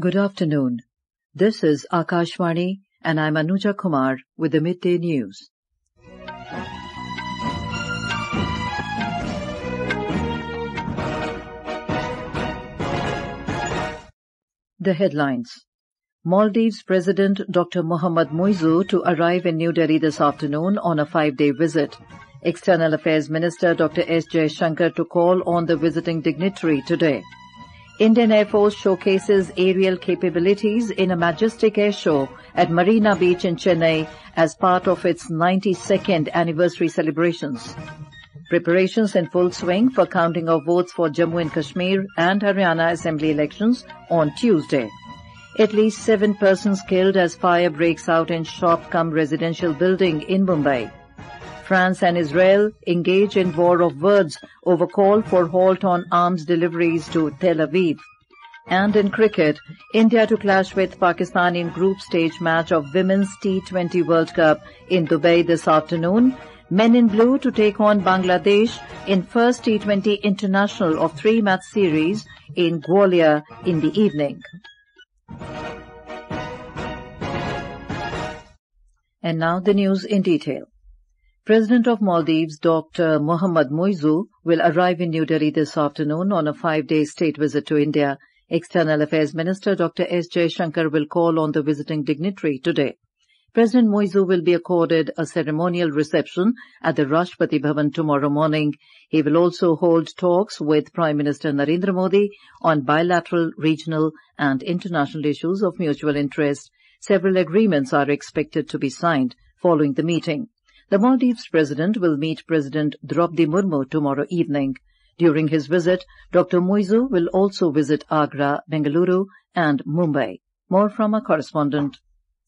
Good afternoon. This is Akashvani, and I'm Anuja Kumar with the midday news. The headlines. Maldives President Dr. Mohamed Muizzu to arrive in New Delhi this afternoon on a five-day visit. External Affairs Minister Dr. S. Jaishankar to call on the visiting dignitary today. Indian Air Force showcases aerial capabilities in a majestic air show at Marina Beach in Chennai as part of its 92nd anniversary celebrations. Preparations in full swing for counting of votes for Jammu and Kashmir and Haryana assembly elections on Tuesday. At least seven persons killed as fire breaks out in shop-cum residential building in Mumbai. France and Israel engage in war of words over call for halt on arms deliveries to Tel Aviv. And in cricket, India to clash with Pakistan in group stage match of Women's T20 World Cup in Dubai this afternoon. Men in blue to take on Bangladesh in first T20 international of three-match series in Gwalior in the evening. And now the news in detail. President of Maldives, Dr. Mohamed Muizzu will arrive in New Delhi this afternoon on a five-day state visit to India. External Affairs Minister Dr. S. Jaishankar will call on the visiting dignitary today. President Moizu will be accorded a ceremonial reception at the Rashtrapati Bhavan tomorrow morning. He will also hold talks with Prime Minister Narendra Modi on bilateral, regional and international issues of mutual interest. Several agreements are expected to be signed following the meeting. The Maldives President will meet President Draupadi Murmu tomorrow evening. During his visit, Dr. Muizzu will also visit Agra, Bengaluru and Mumbai. More from our correspondent.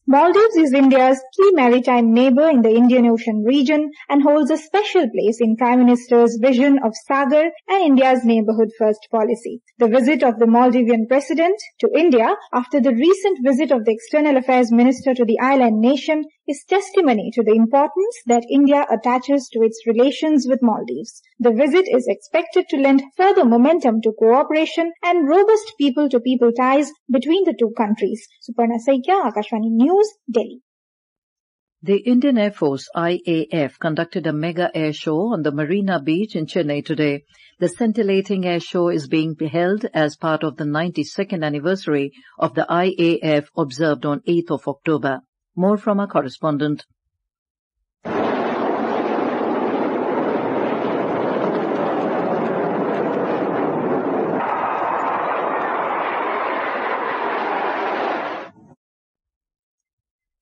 Maldives is India's key maritime neighbor in the Indian Ocean region and holds a special place in Prime Minister's vision of Sagar and India's neighborhood first policy. The visit of the Maldivian president to India after the recent visit of the External Affairs Minister to the island nation is testimony to the importance that India attaches to its relations with Maldives. The visit is expected to lend further momentum to cooperation and robust people-to-people ties between the two countries. Suparna Saikya, Akashvani News, Delhi. The Indian Air Force IAF conducted a mega air show on the Marina Beach in Chennai today. The scintillating air show is being held as part of the 92nd anniversary of the IAF observed on 8th of October. More from our correspondent.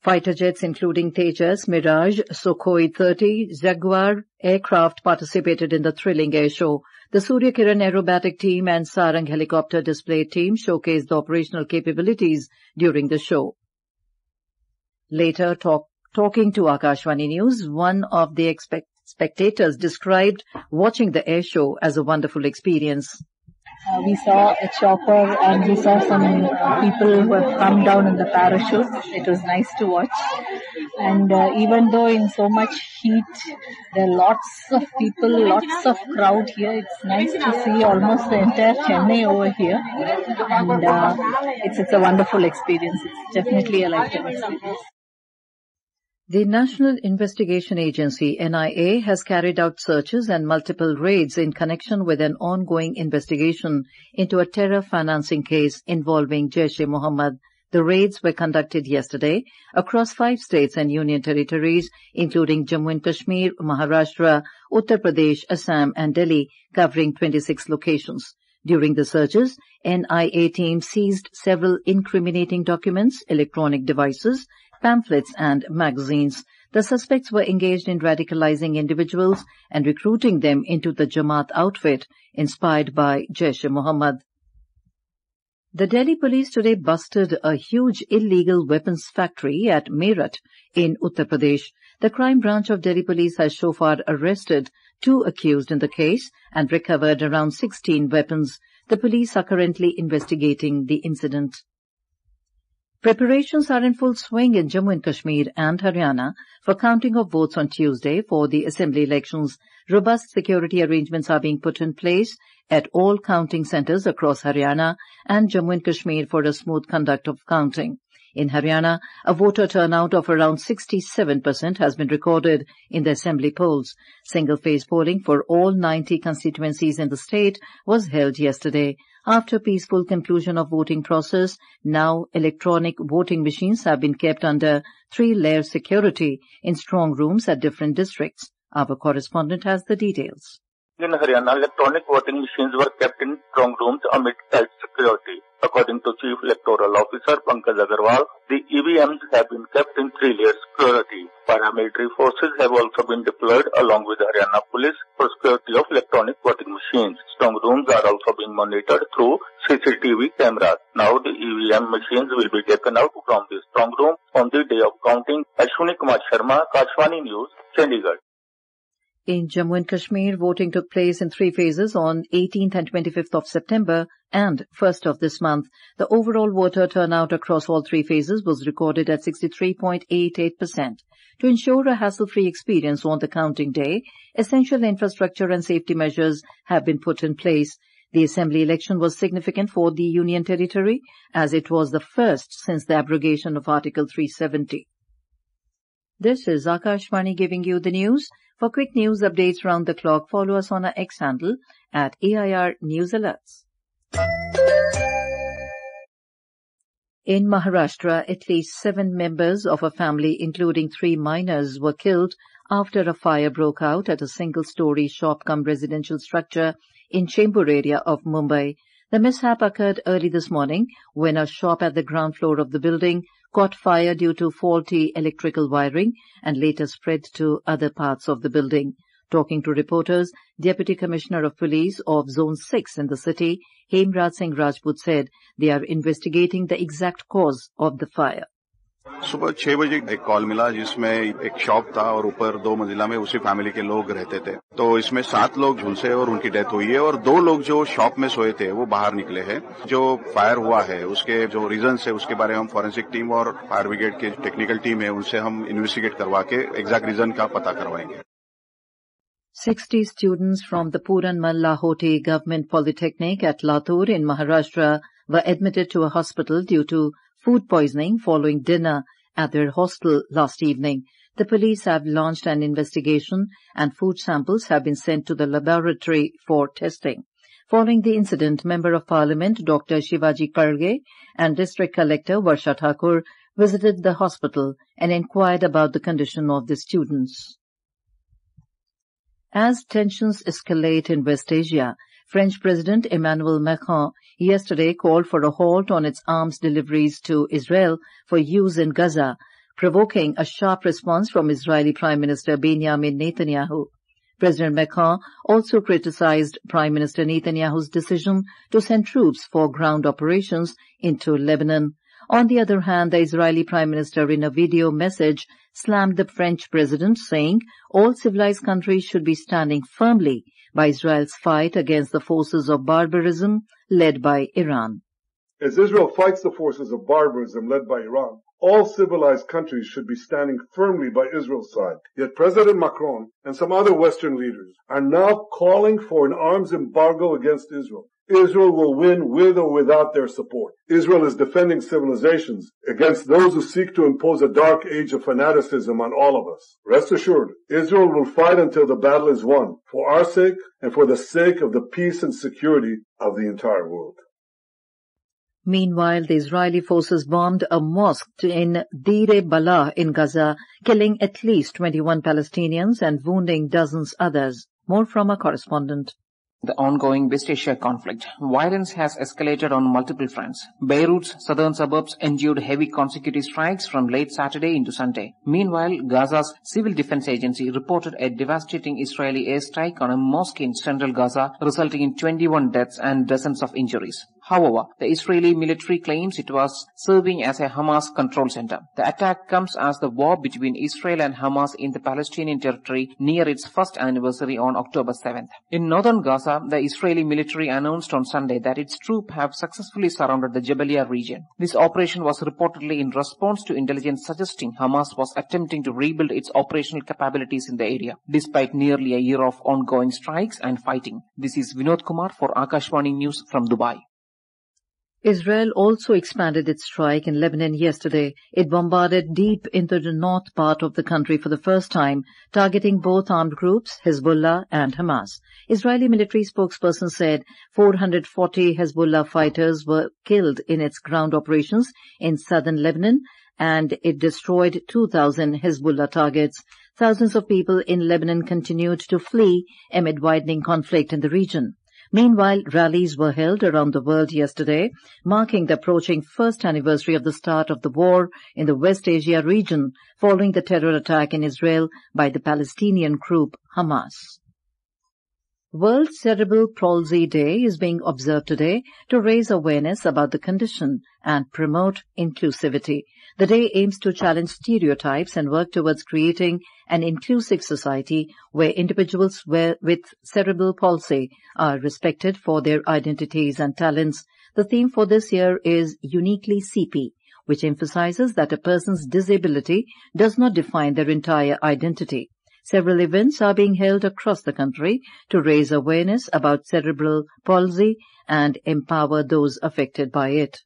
Fighter jets including Tejas, Mirage, Sukhoi 30, Jaguar aircraft participated in the thrilling air show. The Surya Kiran aerobatic team and Sarang helicopter display team showcased the operational capabilities during the show. Later, talk, talking to Akashvani News, one of the expect, spectators described watching the air show as a wonderful experience. Uh, we saw a chopper and we saw some uh, people who have come down in the parachute. It was nice to watch. And uh, even though in so much heat, there are lots of people, lots of crowd here. It's nice to see almost the entire Chennai over here. And uh, it's, it's a wonderful experience. It's definitely a lifetime experience. The National Investigation Agency, NIA, has carried out searches and multiple raids in connection with an ongoing investigation into a terror financing case involving Jaish-e-Mohammed. The raids were conducted yesterday across five states and union territories, including Jammu and Kashmir, Maharashtra, Uttar Pradesh, Assam and Delhi, covering 26 locations. During the searches, NIA team seized several incriminating documents, electronic devices, pamphlets and magazines. The suspects were engaged in radicalizing individuals and recruiting them into the Jamaat outfit inspired by Jaish-e-Mohammed. The Delhi police today busted a huge illegal weapons factory at Meerut in Uttar Pradesh. The crime branch of Delhi police has so far arrested two accused in the case and recovered around 16 weapons. The police are currently investigating the incident. Preparations are in full swing in Jammu and Kashmir and Haryana for counting of votes on Tuesday for the assembly elections. Robust security arrangements are being put in place at all counting centres across Haryana and Jammu and Kashmir for a smooth conduct of counting. In Haryana, a voter turnout of around 67% has been recorded in the assembly polls. Single-phase polling for all 90 constituencies in the state was held yesterday. After peaceful conclusion of voting process, now electronic voting machines have been kept under three-layer security in strong rooms at different districts. Our correspondent has the details. In Haryana, electronic voting machines were kept in strong rooms amid tight security. According to Chief Electoral Officer Pankaj Agarwal, the EVMs have been kept in three-layer security. Paramilitary forces have also been deployed along with Haryana police for security of electronic voting machines. Strong rooms are also being monitored through CCTV cameras. Now the EVM machines will be taken out from the strong room on the day of counting. Ashwini Kumar Sharma, Akashvani News, Chandigarh. In Jammu and Kashmir, voting took place in three phases on 18th and 25th of September and 1st of this month. The overall voter turnout across all three phases was recorded at 63.88%. To ensure a hassle-free experience on the counting day, essential infrastructure and safety measures have been put in place. The assembly election was significant for the Union Territory as it was the first since the abrogation of Article 370. This is Akashvani giving you the news. For quick news updates round the clock, follow us on our X handle at AIR News Alerts. In Maharashtra, at least seven members of a family, including three minors, were killed after a fire broke out at a single-story shop-cum residential structure in Chembur area of Mumbai. The mishap occurred early this morning when a shop at the ground floor of the building caught fire due to faulty electrical wiring and later spread to other parts of the building. Talking to reporters, Deputy Commissioner of Police of Zone 6 in the city, Hemraj Singh Rajput said they are investigating the exact cause of the fire. सुबह छह बजे एक call मिला जिसमें एक shop था और ऊपर दो मंजिला में उसी फैमिली के लोग रहते थे। तो इसमें सात लोग झुलसे और उनकी डेथ हुई है और दो लोग जो शॉप में सोए थे, वो बाहर निकले हैं। जो फायर हुआ है, उसके जो रीजन है, उसके बारे में हम फॉरेंसिक टीम और फायर ब्रिगेड की टेक्निकल टीम है, उनसे हम इन्वेस्टिगेट करवा के एग्जैक्ट रीजन का पता करवाएँगे। 60 students from the Puranmal Lahoti Government Polytechnic at Latur in Maharashtra were admitted to a hospital due to food poisoning following dinner at their hostel last evening. The police have launched an investigation and food samples have been sent to the laboratory for testing. Following the incident, Member of Parliament Dr. Shivaji Kalge and District Collector Varsha Thakur visited the hospital and inquired about the condition of the students. As tensions escalate in West Asia, French President Emmanuel Macron yesterday called for a halt on its arms deliveries to Israel for use in Gaza, provoking a sharp response from Israeli Prime Minister Benjamin Netanyahu. President Macron also criticized Prime Minister Netanyahu's decision to send troops for ground operations into Lebanon. On the other hand, the Israeli Prime Minister in a video message slammed the French president, saying all civilized countries should be standing firmly by Israel's fight against the forces of barbarism led by Iran. As Israel fights the forces of barbarism led by Iran, all civilized countries should be standing firmly by Israel's side. Yet President Macron and some other Western leaders are now calling for an arms embargo against Israel. Israel will win with or without their support. Israel is defending civilizations against those who seek to impose a dark age of fanaticism on all of us. Rest assured, Israel will fight until the battle is won, for our sake and for the sake of the peace and security of the entire world. Meanwhile, the Israeli forces bombed a mosque in Deir al-Balah in Gaza, killing at least 21 Palestinians and wounding dozens others. More from our correspondent. The ongoing West Asia conflict. Violence has escalated on multiple fronts. Beirut's southern suburbs endured heavy consecutive strikes from late Saturday into Sunday. Meanwhile, Gaza's civil defense agency reported a devastating Israeli airstrike on a mosque in central Gaza, resulting in 21 deaths and dozens of injuries. However, the Israeli military claims it was serving as a Hamas control center. The attack comes as the war between Israel and Hamas in the Palestinian territory near its first anniversary on October 7th. In northern Gaza, the Israeli military announced on Sunday that its troops have successfully surrounded the Jabalia region. This operation was reportedly in response to intelligence suggesting Hamas was attempting to rebuild its operational capabilities in the area, despite nearly a year of ongoing strikes and fighting. This is Vinod Kumar for Akashvani News from Dubai. Israel also expanded its strike in Lebanon yesterday. It bombarded deep into the north part of the country for the first time, targeting both armed groups, Hezbollah and Hamas. Israeli military spokesperson said 440 Hezbollah fighters were killed in its ground operations in southern Lebanon and it destroyed 2,000 Hezbollah targets. Thousands of people in Lebanon continued to flee amid widening conflict in the region. Meanwhile, rallies were held around the world yesterday, marking the approaching first anniversary of the start of the war in the West Asia region following the terror attack in Israel by the Palestinian group Hamas. World Cerebral Palsy Day is being observed today to raise awareness about the condition and promote inclusivity. The day aims to challenge stereotypes and work towards creating an inclusive society where individuals with cerebral palsy are respected for their identities and talents. The theme for this year is Uniquely CP, which emphasizes that a person's disability does not define their entire identity. Several events are being held across the country to raise awareness about cerebral palsy and empower those affected by it.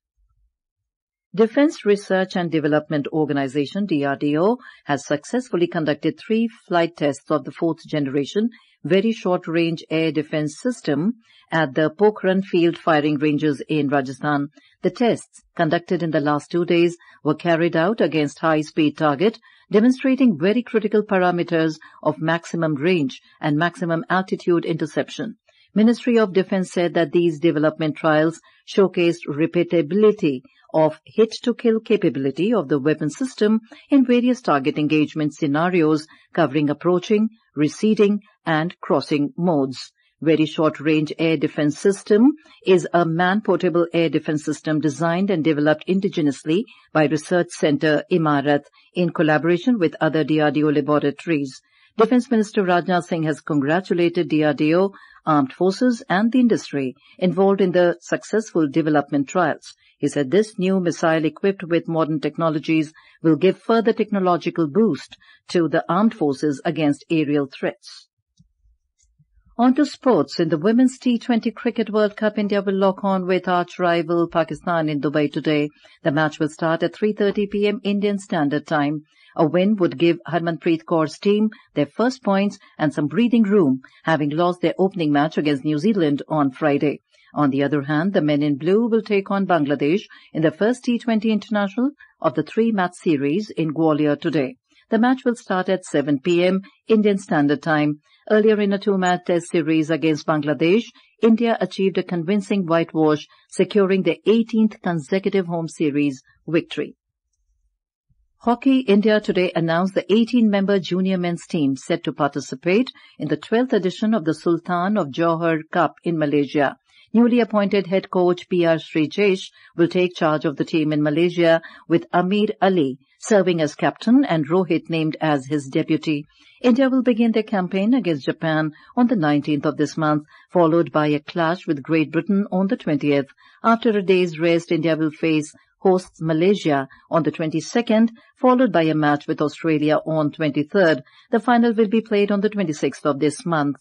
Defense Research and Development Organization DRDO has successfully conducted three flight tests of the fourth generation very short range air defense system at the Pokhran field firing ranges in Rajasthan. The tests conducted in the last two days were carried out against high speed target demonstrating very critical parameters of maximum range and maximum altitude interception. Ministry of Defense said that these development trials showcased repeatability of hit-to-kill capability of the weapon system in various target engagement scenarios covering approaching, receding, and crossing modes. Very Short-Range Air Defense System is a man-portable air defense system designed and developed indigenously by Research Center Imarat in collaboration with other DRDO laboratories. Defense Minister Rajnath Singh has congratulated DRDO, armed forces and the industry involved in the successful development trials. He said this new missile equipped with modern technologies will give further technological boost to the armed forces against aerial threats. On to sports. In the Women's T20 Cricket World Cup, India will lock on with arch rival Pakistan in Dubai today. The match will start at 3.30 p.m. Indian Standard Time. A win would give Harmanpreet Kaur's team their first points and some breathing room, having lost their opening match against New Zealand on Friday. On the other hand, the men in blue will take on Bangladesh in the first T20 international of the three-match series in Gwalior today. The match will start at 7 p.m. Indian Standard Time. Earlier in a two-match test series against Bangladesh, India achieved a convincing whitewash, securing their 18th consecutive home series victory. Hockey India today announced the 18-member junior men's team set to participate in the 12th edition of the Sultan of Johor Cup in Malaysia. Newly appointed head coach P.R. Sreejesh will take charge of the team in Malaysia with Amir Ali serving as captain and Rohit named as his deputy. India will begin their campaign against Japan on the 19th of this month, followed by a clash with Great Britain on the 20th. After a day's rest, India will face hosts Malaysia on the 22nd, followed by a match with Australia on 23rd. The final will be played on the 26th of this month.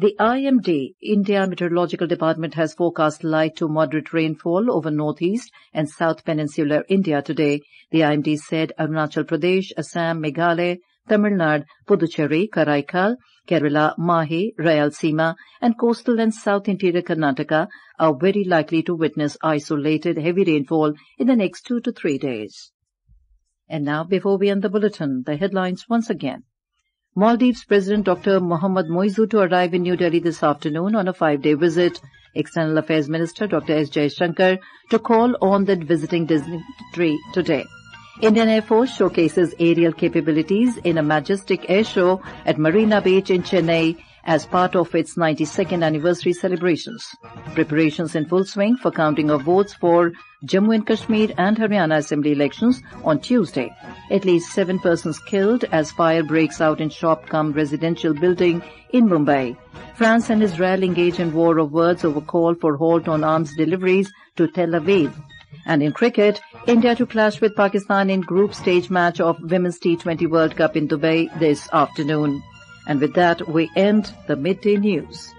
The IMD, India Meteorological Department, has forecast light to moderate rainfall over northeast and south peninsular India today. The IMD said Arunachal Pradesh, Assam, Meghalaya, Tamil Nadu, Puducherry, Karaikal, Kerala, Mahe, Rayalaseema, and coastal and south interior Karnataka are very likely to witness isolated heavy rainfall in the next two to three days. And now, before we end the bulletin, the headlines once again. Maldives President Dr. Mohamed Muizzu to arrive in New Delhi this afternoon on a five-day visit. External Affairs Minister Dr. S. Jaishankar to call on the visiting dignitary today. Indian Air Force showcases aerial capabilities in a majestic air show at Marina Beach in Chennai as part of its 92nd anniversary celebrations. Preparations in full swing for counting of votes for Jammu and Kashmir and Haryana Assembly elections on Tuesday. At least seven persons killed as fire breaks out in shop cum residential building in Mumbai. France and Israel engage in war of words over call for halt on arms deliveries to Tel Aviv. And in cricket, India to clash with Pakistan in group stage match of Women's T20 World Cup in Dubai this afternoon. And with that, we end the midday news.